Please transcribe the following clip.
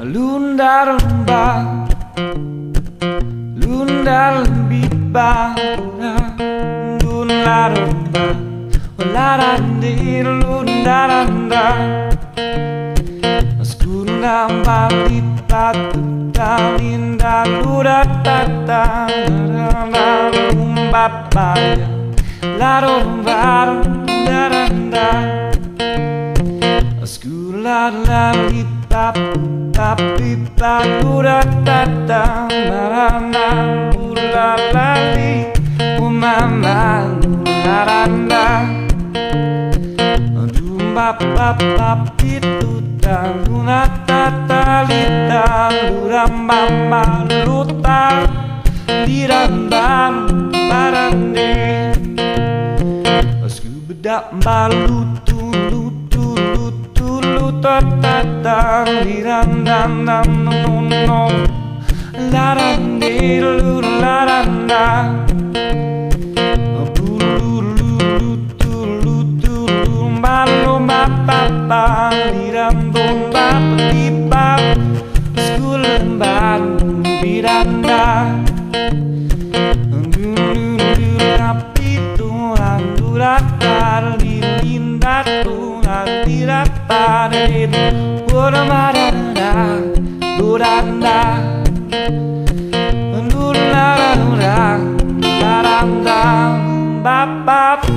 Lunda lumba Lunda lumbiba Lunda da di lunda lunda Skunda ba di ba da linda lura da da la la lumba ba La da da da Skula la li ba ba bi ba lura da da la la la la la li umama la la la ba ba ba itu da luna ta ta li ta luram ba ba luta dirandam barande Scuba balutu lutu lutu lutu ta ta dirandam dam no no la la di lu la la la Miranda da da da da da da da da do da da do da da do da da da da ba ba